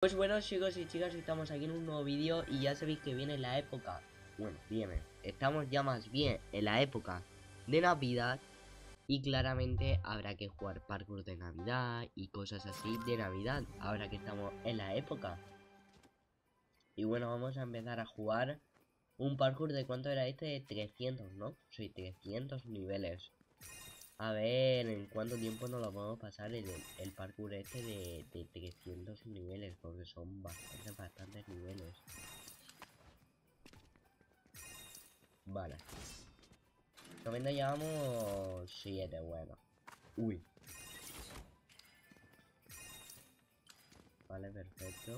Pues bueno chicos y chicas, estamos aquí en un nuevo vídeo y ya sabéis que viene la época. Bueno, viene, estamos ya más bien en la época de Navidad Y claramente habrá que jugar parkour de Navidad y cosas así de Navidad Ahora que estamos en la época. Y bueno, vamos a empezar a jugar un parkour de cuánto era este, de 300, ¿no? Sí, 300 niveles a ver, ¿en cuánto tiempo nos lo podemos pasar el, el parkour este de, de 300 niveles? Porque son bastantes, bastantes niveles. Vale. Comiendo llevamos 7, bueno. Uy. Vale, perfecto.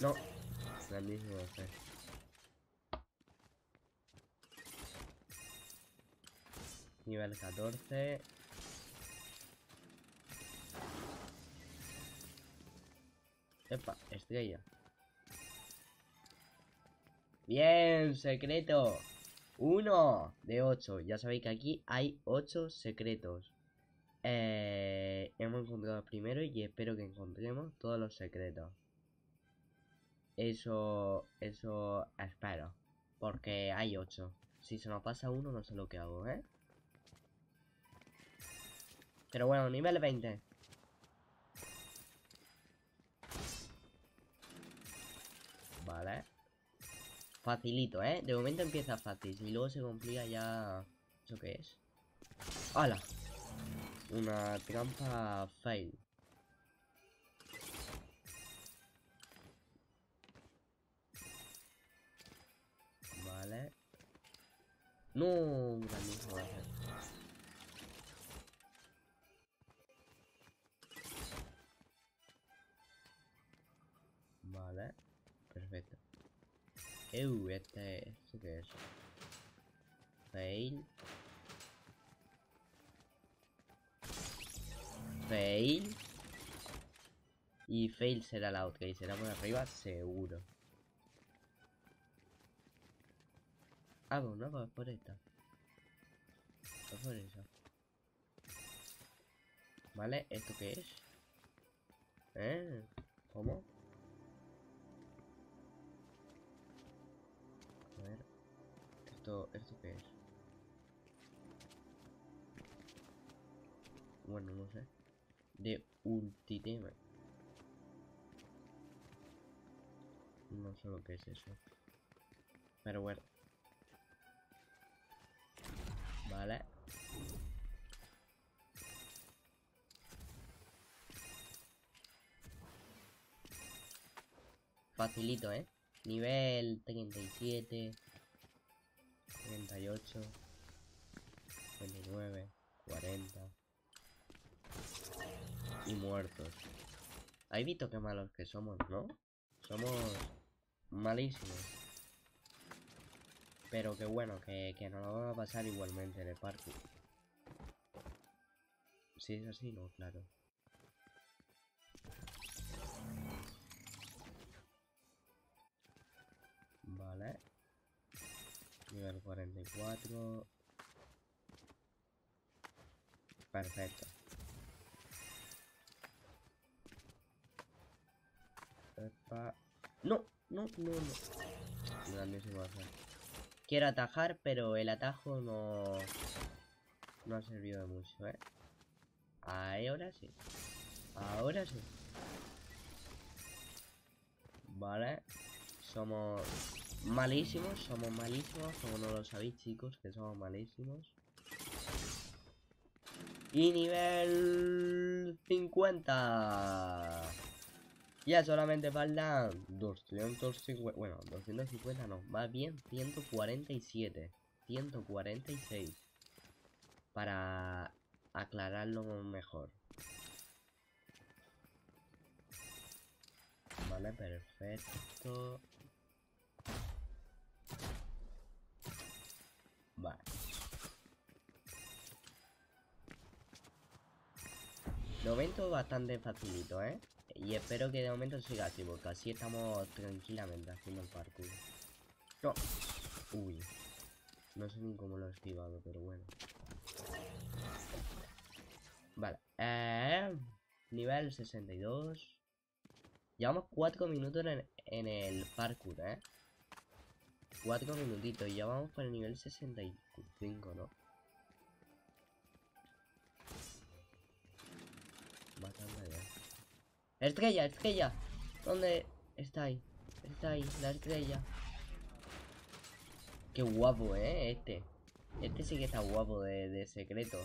No. Grandísimo, Nivel 14. Epa, estrella. Bien, secreto. Uno de 8. Ya sabéis que aquí hay 8 secretos. Eh, hemos encontrado el primero y espero que encontremos todos los secretos. Eso, eso espero. Porque hay 8. Si se nos pasa uno, no sé lo que hago, ¿eh? Pero bueno, nivel 20. Vale. Facilito, ¿eh? De momento empieza fácil. Y luego se complica ya... ¿Eso qué es? ¡Hala! Una trampa fail. Vale. No, grandísimo Uh, este... ¿Esto qué es? Fail. Fail. Y fail será la otra. Y será por arriba, seguro. Ah, pues no, por esta. Por eso. Vale, ¿esto qué es? ¿Eh? ¿Cómo? ¿Esto, ¿Esto qué es? Bueno, no sé. De ultitema. No sé lo que es eso. Pero bueno. Vale. Facilito, ¿eh? Nivel 37. 38, 29, 40 y muertos. Hay visto qué malos que somos, ¿no? Somos malísimos. Pero que bueno, que, que nos lo va a pasar igualmente en el parque. Si es así, no, claro. Nivel 44. Perfecto. No, no, no, no. Grandísimo Quiero atajar, pero el atajo no... No ha servido de mucho, ¿eh? Ahora sí. Ahora sí. Vale. Somos malísimos, somos malísimos, como no lo sabéis chicos, que somos malísimos. Y nivel 50. Ya solamente faltan 250, bueno, 250 no, más bien 147, 146. Para aclararlo mejor. Vale, perfecto. De momento bastante facilito, ¿eh? Y espero que de momento siga así, porque así estamos tranquilamente haciendo el parkour. No. Uy. No sé ni cómo lo he esquivado, pero bueno. Vale. Eh, nivel 62. Llevamos 4 minutos en, en el parkour, ¿eh? 4 minutitos. Y ya vamos para el nivel 65, ¿no? Estrella, estrella. ¿Dónde está ahí? Está ahí, la estrella. Qué guapo, ¿eh? Este. Este sí que está guapo de, de secreto.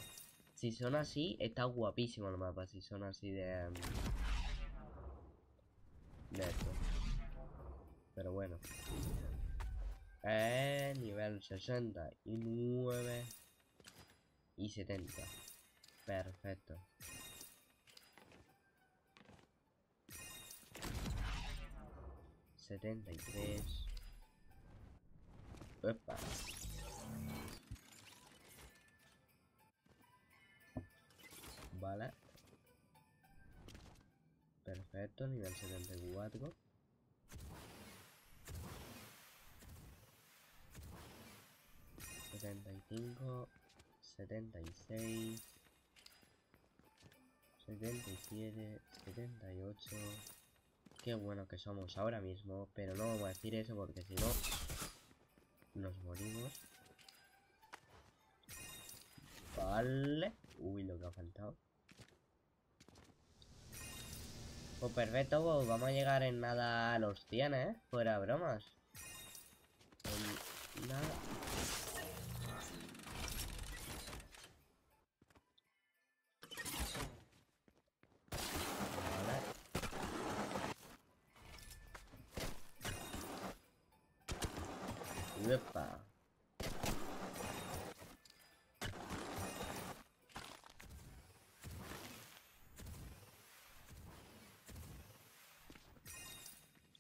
Si son así, está guapísimo el mapa. Si son así de... um, de esto. Pero bueno. Eh, nivel 69 y 70. Perfecto. Setenta y tres. Opa. Vale. Perfecto, nivel 74. Setenta y cinco, setenta y seis, setenta y siete, setenta y ocho. Qué bueno que somos ahora mismo, pero no vamos a decir eso porque si no nos morimos. Vale. Uy, lo que ha faltado. Pues perfecto, pues vamos a llegar en nada a los 100, ¿eh? Fuera bromas. En.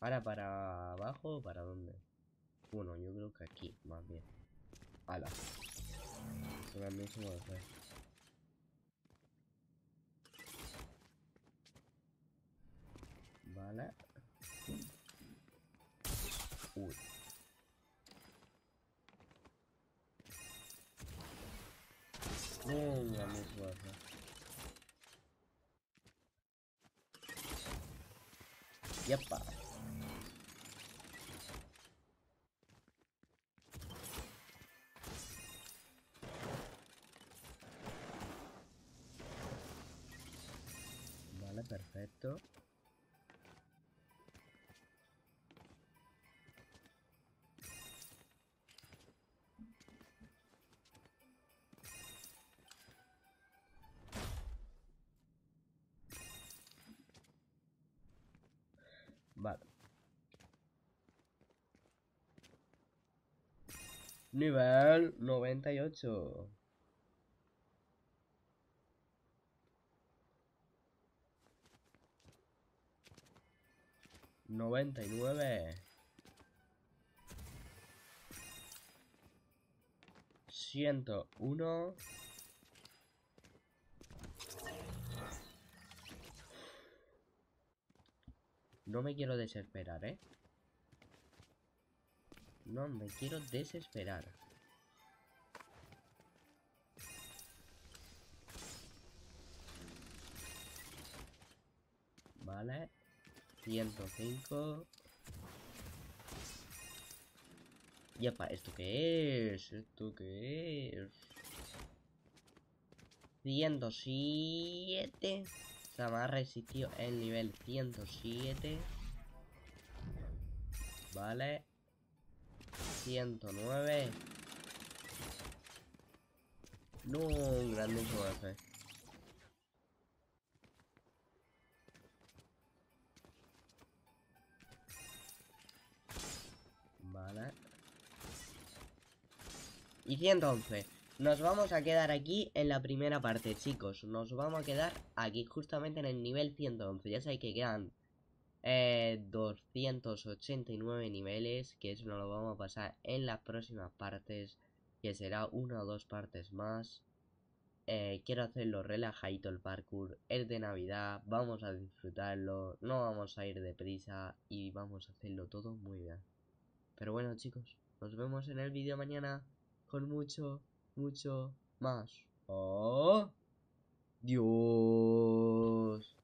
Ahora para abajo o para dónde? Bueno, yo creo que aquí, más bien. Ala. Se me mismo de hacer. Vale. Uy. De perfecto. Vale. Nivel 98. Noventa y nueve. Ciento uno. No me quiero desesperar, ¿eh? No me quiero desesperar. 105. Yepa, ¿esto qué es? ¿Esto qué es? 107. O sea, me ha resistido el nivel 107. Vale. 109. No, un grandísimo F. Y 111. Nos vamos a quedar aquí en la primera parte, chicos. Nos vamos a quedar aquí, justamente en el nivel 111. Ya sabéis que quedan eh, 289 niveles. Que eso nos lo vamos a pasar en las próximas partes. Que será una o dos partes más. Eh, quiero hacerlo relajadito el parkour. Es de Navidad. Vamos a disfrutarlo. No vamos a ir deprisa. Y vamos a hacerlo todo muy bien. Pero bueno, chicos. Nos vemos en el vídeo mañana con mucho, mucho más. ¡Oh! Dios.